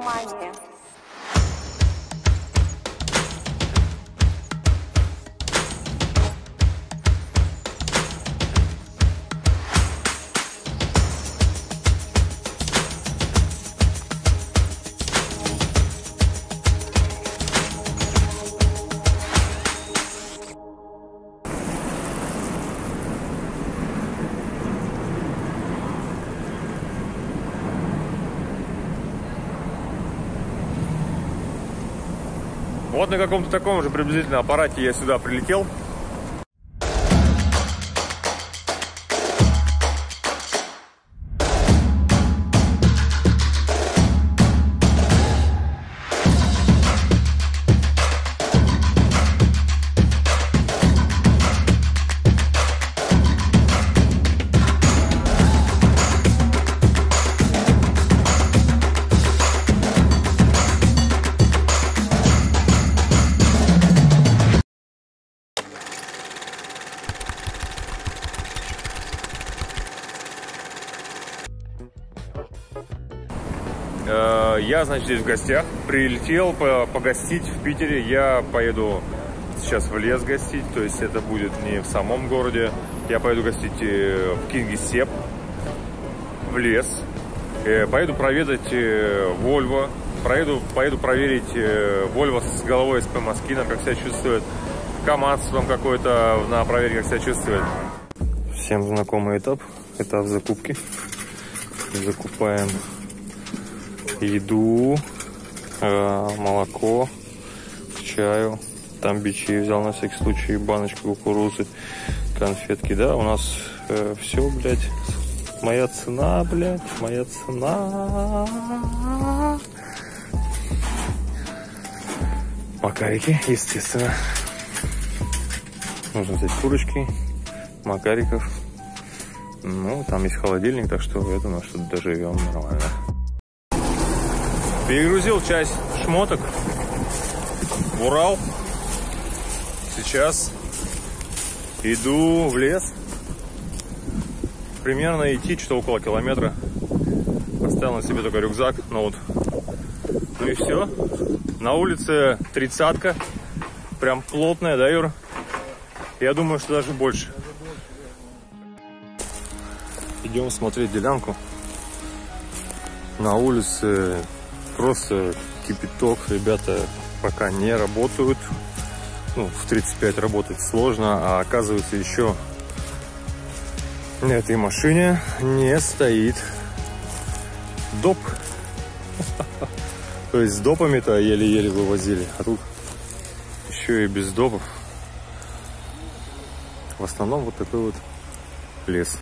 manhã. Вот на каком-то таком же приблизительно аппарате я сюда прилетел. Значит, здесь в гостях. Прилетел по- погостить в Питере. Я поеду сейчас в лес гостить. То есть это будет не в самом городе. Я поеду гостить э, в Кингисепп, в лес. Э, Поеду проведать э, Вольво. Поеду, проверить Вольво с головой СП Москина, как себя чувствует. КамАЗ там какой-то на проверке, как себя чувствует. Всем знакомый этап. Этап закупки. Закупаем еду, э, молоко, к чаю. Там бичи взял на всякий случай, баночку кукурузы, конфетки. Да, у нас все, блядь, моя цена, блядь, моя цена. Макарики, естественно. Нужно взять курочки, макариков. Ну, там есть холодильник, так что я думаю, что доживем нормально. Перегрузил часть шмоток в Урал. Сейчас иду в лес. Примерно идти что около километра. Поставил на себе только рюкзак, ноут. Ну и все. На улице тридцатка. Прям плотная, да, Юр? Я думаю, что даже больше. Идем смотреть делянку. На улице просто кипяток. Ребята пока не работают. Ну, в 35 работать сложно, а оказывается еще на этой машине не стоит доп. То есть с допами-то еле-еле вывозили, а тут еще и без допов. В основном вот такой вот лес.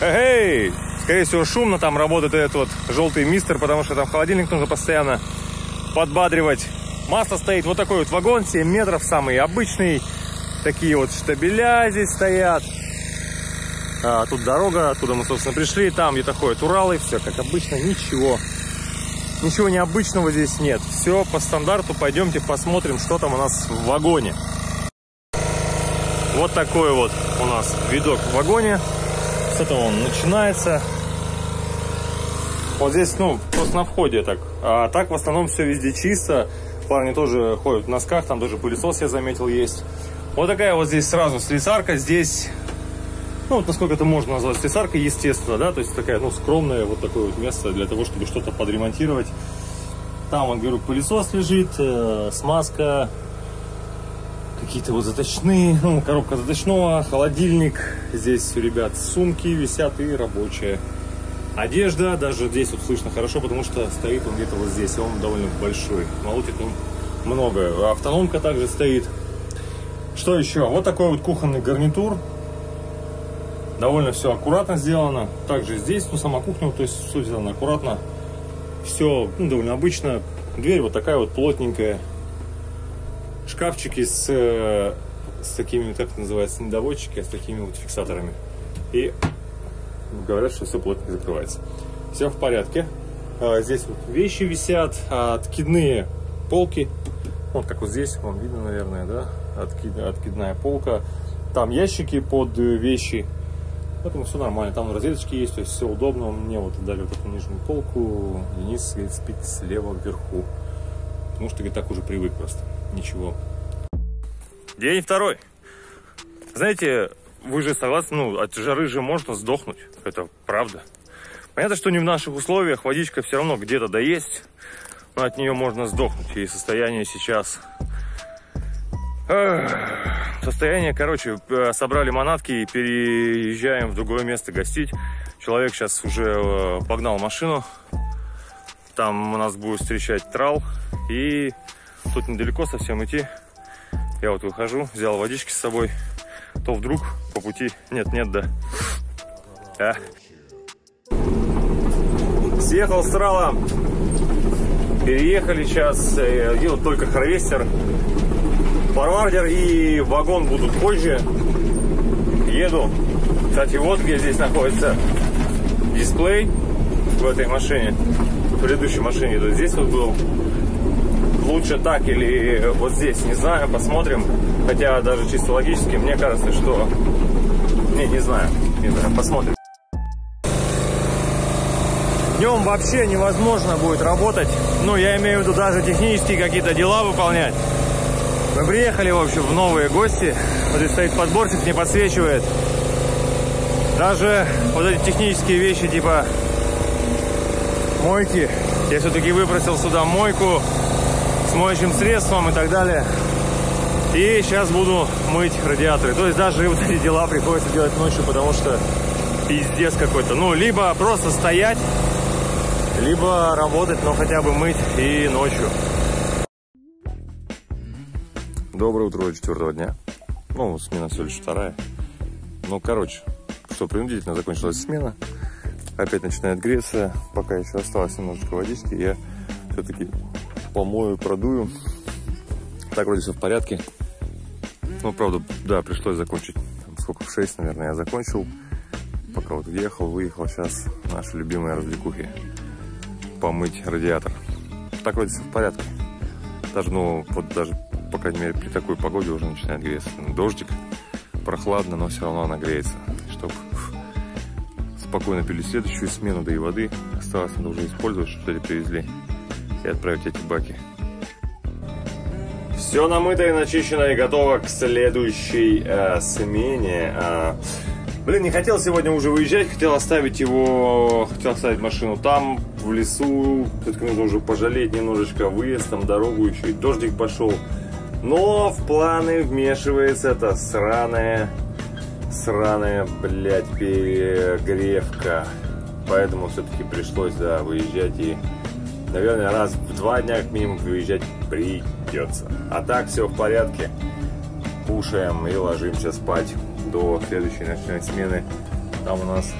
Эй! Скорее всего, шумно там работает этот вот желтый мистер, потому что там холодильник нужно постоянно подбадривать. Масло стоит вот такой вот вагон, 7 метров, самый обычный. Такие вот штабеля здесь стоят. А, тут дорога, оттуда мы, собственно, пришли. Там где-то ходят Уралы, все как обычно, ничего. Ничего необычного здесь нет. Все по стандарту. Пойдемте посмотрим, что там у нас в вагоне. Вот такой вот у нас видок в вагоне. С этого он начинается. Вот здесь, ну, просто на входе так. А так в основном все везде чисто. Парни тоже ходят в носках, там даже пылесос, я заметил, есть. Вот такая вот здесь сразу слесарка. Здесь, ну, вот насколько это можно назвать слесаркой, естественно, да, то есть такая, ну, скромное вот такое вот место для того, чтобы что-то подремонтировать. Там, вот, говорю, пылесос лежит, э, смазка, какие-то вот заточные, ну, коробка заточного, холодильник. Здесь ребят сумки висят и рабочие. Одежда, даже здесь вот слышно хорошо, потому что стоит он где-то вот здесь, и он довольно большой. Молотит он много. Автономка также стоит. Что еще? Вот такой вот кухонный гарнитур. Довольно все аккуратно сделано. Также здесь, ну, сама кухня, то есть все сделано аккуратно. Все ну, довольно обычно. Дверь вот такая вот плотненькая. Шкафчики с, э, с такими, как это называется, не доводчики, а с такими вот фиксаторами. И говорят, что все плотно закрывается. Все в порядке. А, Здесь вот вещи висят, а, откидные полки. Вот как вот здесь, вам видно, наверное, да? Откид- откидная полка. Там ящики под э, вещи. Поэтому все нормально. Там розеточки есть, то есть все удобно. Мне вот дали вот эту нижнюю полку. Денис говорит, спит слева вверху. Потому что, говорит, так уже привык просто. Ничего. День второй. Знаете, вы же согласны, ну, от жары же можно сдохнуть. Это правда. Понятно, что не в наших условиях. Водичка все равно где-то да есть. Но от нее можно сдохнуть. И состояние сейчас Состояние, короче, э, собрали манатки и переезжаем в другое место гостить. Человек сейчас уже э, погнал машину. Там у нас будет встречать трал. И тут недалеко совсем идти. Я вот выхожу, взял водички с собой. То вдруг по пути... Нет, нет, да. А. Съехал с тралом. Переехали сейчас. Едут только харвестер форвардер и вагон будут позже. Еду. Кстати, вот где здесь находится дисплей в этой машине, в предыдущей машине. То здесь вот был лучше так или вот здесь, не знаю, посмотрим. Хотя даже чисто логически, мне кажется, что... Не, не знаю, не знаю, посмотрим. Днем вообще невозможно будет работать. Ну, я имею в виду даже технические какие-то дела выполнять. Мы приехали, в общем, в новые гости. Вот здесь стоит подборчик, не подсвечивает. Даже вот эти технические вещи, типа мойки. Я все-таки выпросил сюда мойку с моющим средством и так далее. И сейчас буду мыть радиаторы. То есть даже вот эти дела приходится делать ночью, потому что пиздец какой-то. Ну, либо просто стоять, либо работать, но хотя бы мыть и ночью. Доброе утро четвертого дня. Ну, смена всего лишь вторая. Ну, короче, что принудительно закончилась смена. Опять начинает греться. Пока еще осталось немножечко водички, я все-таки помою, продую. Так вроде все в порядке. Ну, правда, да, пришлось закончить. Сколько, в 6, наверное, я закончил. Пока вот въехал, выехал. Сейчас наши любимые развлекухи. Помыть радиатор. Так вроде все в порядке. Даже, ну, вот даже по крайней мере, при такой погоде уже начинает греться. Ну, дождик, прохладно, но все равно она греется. Чтобы спокойно пили следующую смену, да и воды осталось, надо уже использовать, что ли привезли, и отправить эти баки. Все намыто и начищено и готово к следующей э, смене. Э, блин, не хотел сегодня уже выезжать, хотел оставить его, хотел оставить машину там, в лесу. Все-таки нужно уже пожалеть немножечко выезд, там дорогу еще и дождик пошел. Но в планы вмешивается эта сраная, сраная, блядь, перегревка. Поэтому все-таки пришлось, да, выезжать и, наверное, раз в два дня как минимум выезжать придется. А так все в порядке. Кушаем и ложимся спать до следующей ночной смены. Там у нас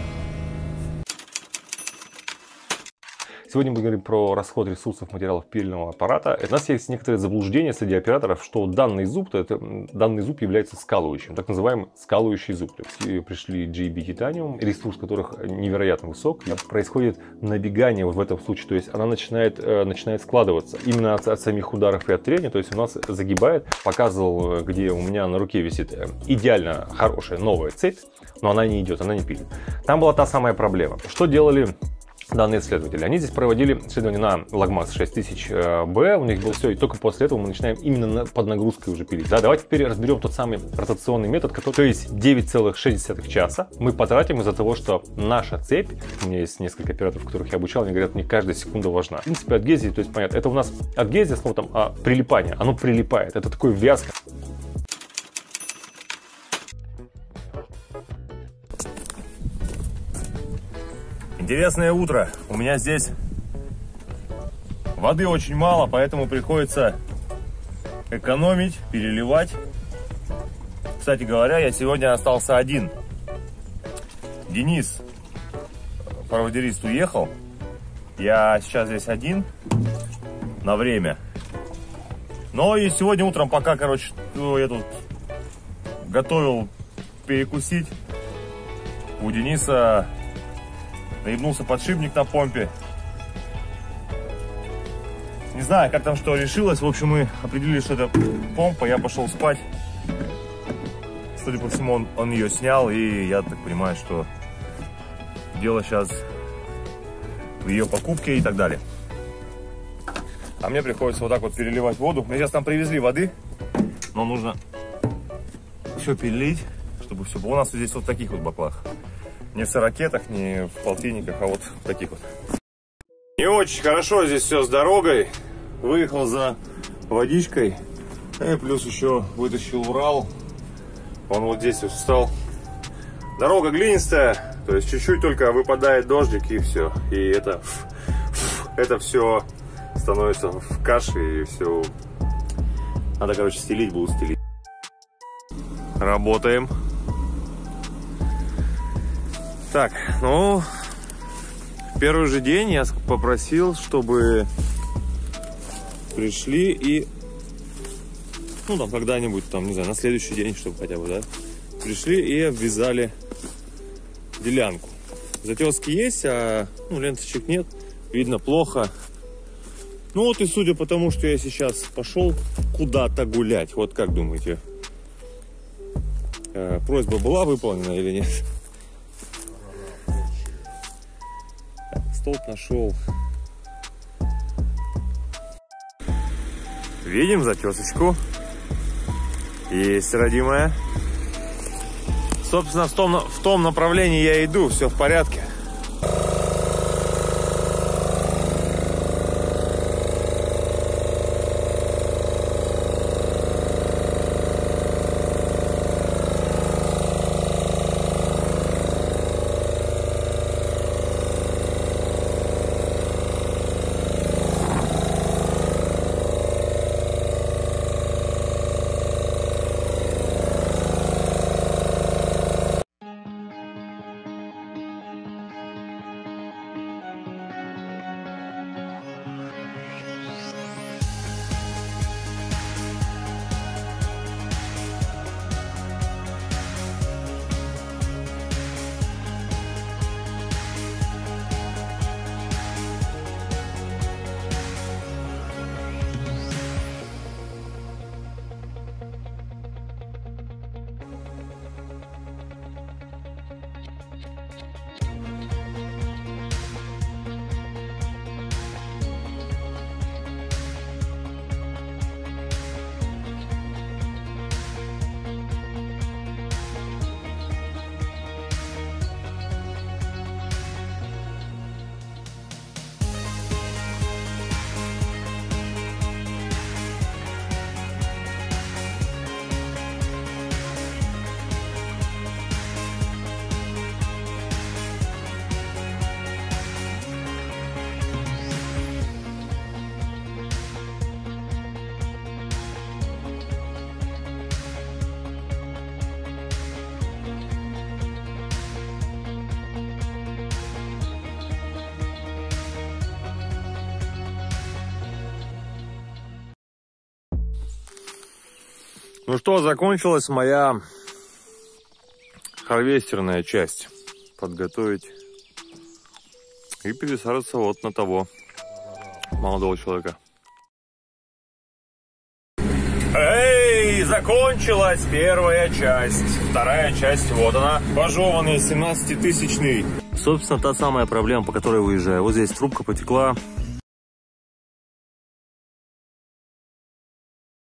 Сегодня мы говорим про расход ресурсов материалов пильного аппарата. У нас есть некоторые заблуждения среди операторов, что данный зуб, это, данный зуб является скалывающим, так называемый скалывающий зуб. То есть пришли GB Titanium, ресурс которых невероятно высок, и происходит набегание вот в этом случае, то есть она начинает, э, начинает складываться именно от, от самих ударов и от трения, то есть у нас загибает, показывал, где у меня на руке висит э, идеально хорошая новая цепь, но она не идет, она не пилит. Там была та самая проблема. Что делали данные исследователи. Они здесь проводили исследование на Lagmax 6000B, э, у них было все, и только после этого мы начинаем именно под нагрузкой уже пилить. Да, давайте теперь разберем тот самый ротационный метод, который, то есть 9,6 часа мы потратим из-за того, что наша цепь, у меня есть несколько операторов, которых я обучал, они говорят, мне каждая секунда важна. В принципе, адгезия, то есть понятно, это у нас адгезия, слово там, а, прилипание, оно прилипает, это такой вязка. Интересное утро. У меня здесь воды очень мало, поэтому приходится экономить, переливать. Кстати говоря, я сегодня остался один. Денис, проводерист, уехал. Я сейчас здесь один на время. Но и сегодня утром, пока, короче, я тут готовил перекусить, у Дениса Наебнулся подшипник на помпе. Не знаю, как там что решилось. В общем, мы определили, что это помпа. Я пошел спать. судя по всему, он, он ее снял, и я так понимаю, что дело сейчас в ее покупке и так далее. А мне приходится вот так вот переливать воду. Мне сейчас там привезли воды, но нужно все перелить, чтобы все было. У нас здесь вот таких вот баклах. Не в сорокетах, не в полтинниках, а вот таких вот. Не очень хорошо здесь все с дорогой. Выехал за водичкой. И плюс еще вытащил Урал. Он вот здесь вот встал. Дорога глинистая, то есть чуть-чуть только выпадает дождик и все. И это, это все становится в каше и все. Надо, короче, стелить, буду стелить. Работаем. Так, ну, в первый же день я попросил, чтобы пришли и, ну, там, когда-нибудь, там, не знаю, на следующий день, чтобы хотя бы, да, пришли и обвязали делянку. Затески есть, а, ну, ленточек нет, видно плохо. Ну, вот и судя по тому, что я сейчас пошел куда-то гулять, вот как думаете, э, просьба была выполнена или нет? Столб нашел. Видим затесочку. Есть, родимая. Собственно, в том, в том направлении я иду, все в порядке. Ну что, закончилась моя харвестерная часть. Подготовить и пересаживаться вот на того молодого человека. Эй, закончилась первая часть. Вторая часть, вот она, пожеванный 17-тысячный. Собственно, та самая проблема, по которой выезжаю. Вот здесь трубка потекла,